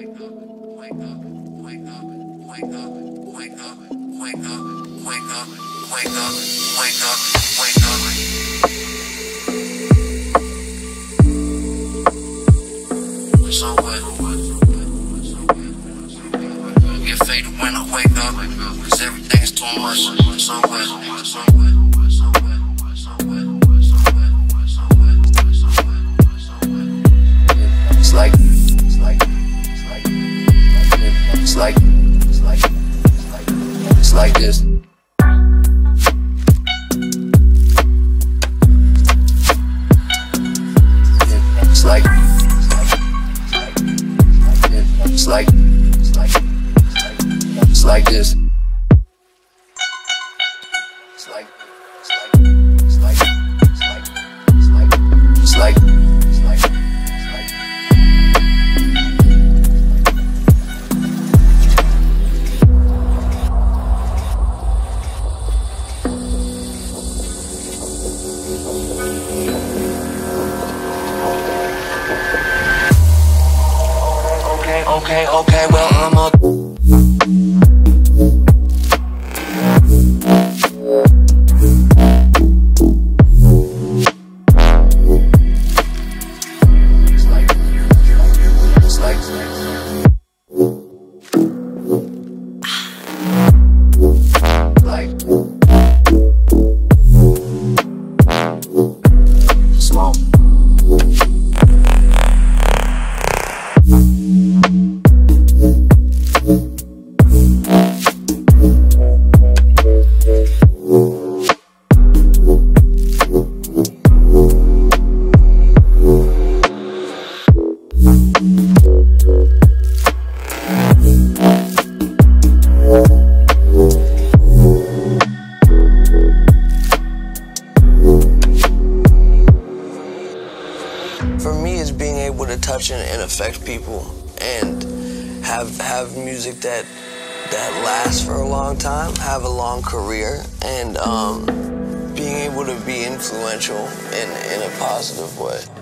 Get faded when I wake up, cause everything's too much. So what? Like, it's like, it's like, it's like this. It's like, it's like, it's like, it's like this. It's like, it's like, it's like, it's like, it's like, Okay, okay, well, I'm a. For me, it's being able to touch and, and affect people, and have have music that that lasts for a long time, have a long career, and um, being able to be influential in in a positive way.